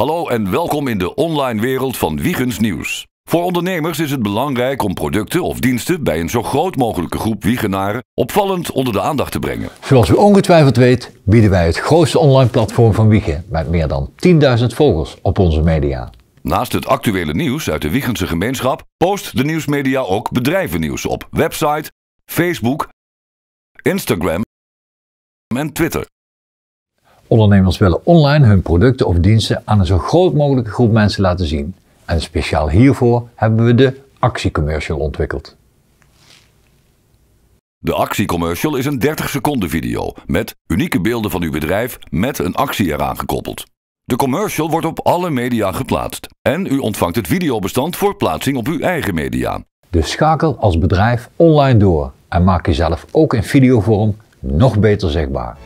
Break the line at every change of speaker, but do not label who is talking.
Hallo en welkom in de online wereld van Wiegens Nieuws. Voor ondernemers is het belangrijk om producten of diensten bij een zo groot mogelijke groep Wiegenaren opvallend onder de aandacht te brengen.
Zoals u ongetwijfeld weet, bieden wij het grootste online platform van Wiegen met meer dan 10.000 volgers op onze media.
Naast het actuele nieuws uit de Wiegense gemeenschap post de nieuwsmedia ook bedrijvennieuws op website, Facebook, Instagram en Twitter.
Ondernemers willen online hun producten of diensten aan een zo groot mogelijke groep mensen laten zien. En speciaal hiervoor hebben we de actiecommercial ontwikkeld.
De actiecommercial is een 30 seconden video met unieke beelden van uw bedrijf met een actie eraan gekoppeld. De commercial wordt op alle media geplaatst en u ontvangt het videobestand voor plaatsing op uw eigen media.
Dus schakel als bedrijf online door en maak jezelf ook in videovorm nog beter zichtbaar.